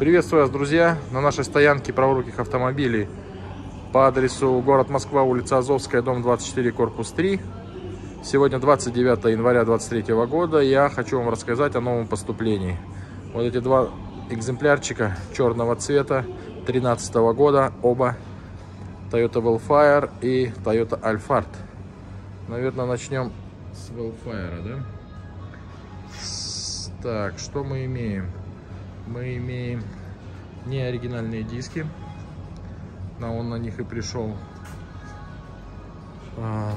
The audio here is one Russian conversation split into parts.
Приветствую вас, друзья, на нашей стоянке праворуких автомобилей по адресу город Москва, улица Азовская, дом 24, корпус 3. Сегодня 29 января 2023 года. Я хочу вам рассказать о новом поступлении. Вот эти два экземплярчика черного цвета 2013 года, оба Toyota Wellfire и Toyota Alphard. Наверное, начнем с Wellfire, да? Так, что мы имеем? Мы имеем не оригинальные диски. Но он на них и пришел. А,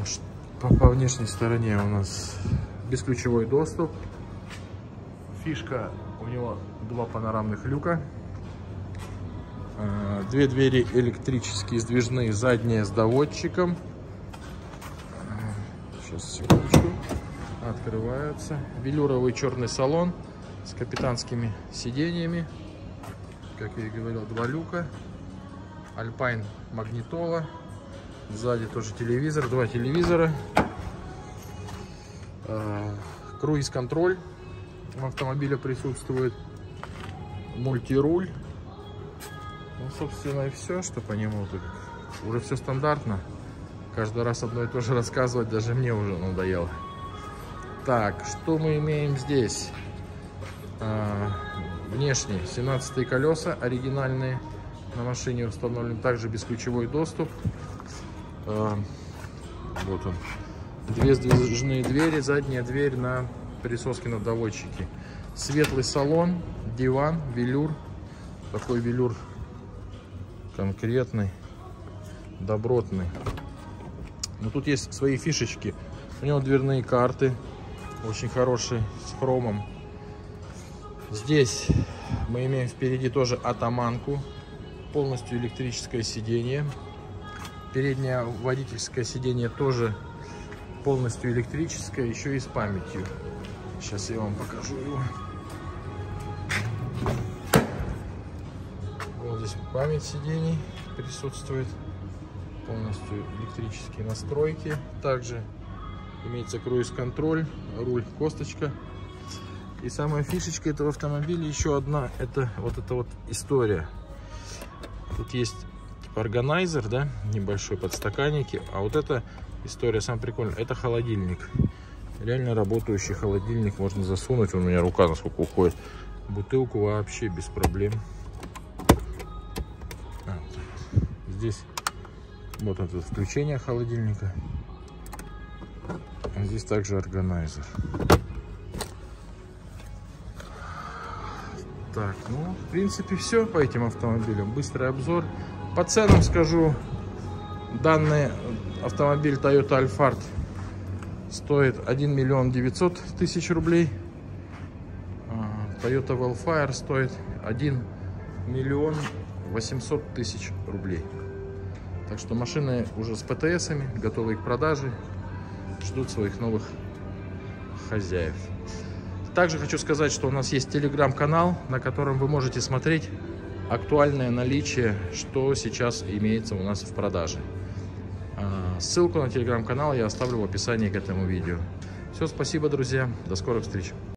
по, по внешней стороне у нас бесключевой доступ. Фишка у него два панорамных люка. А, две двери электрические сдвижные, задняя с доводчиком. Сейчас, секундочку. Открываются. Велюровый черный салон с капитанскими сиденьями. Как я и говорил, два люка. Альпайн магнитола. Сзади тоже телевизор, два телевизора. А, круиз-контроль в автомобиле присутствует. Мультируль. Ну, собственно, и все, что по нему. Тут уже все стандартно. Каждый раз одно и то же рассказывать даже мне уже надоело. Так, что мы имеем здесь? А, внешние 17 колеса оригинальные на машине установлен также бесключевой доступ. А, вот он. Две сдвижные двери задняя дверь на присоске на доводчике. Светлый салон диван велюр. Такой велюр конкретный добротный. Но тут есть свои фишечки. У него дверные карты очень хорошие с хромом Здесь мы имеем впереди тоже атаманку, полностью электрическое сиденье. Переднее водительское сиденье тоже полностью электрическое, еще и с памятью. Сейчас я вам покажу его. Вот здесь память сидений присутствует. Полностью электрические настройки. Также имеется круиз-контроль, руль, косточка и самая фишечка этого автомобиля еще одна, это вот эта вот история. Тут есть типа органайзер, да, небольшой подстаканники, а вот эта история самая прикольная, это холодильник. Реально работающий холодильник, можно засунуть, у меня рука насколько уходит. Бутылку вообще без проблем. А, здесь вот это включение холодильника. А здесь также органайзер. Так, ну, в принципе, все по этим автомобилям. Быстрый обзор. По ценам скажу, данный автомобиль Toyota Alphard стоит 1 миллион 900 тысяч рублей. А, Toyota Wellfire стоит 1 миллион 800 тысяч рублей. Так что машины уже с ПТСами, готовые к продаже, ждут своих новых хозяев. Также хочу сказать, что у нас есть телеграм-канал, на котором вы можете смотреть актуальное наличие, что сейчас имеется у нас в продаже. А, ссылку на телеграм-канал я оставлю в описании к этому видео. Все, спасибо, друзья. До скорых встреч.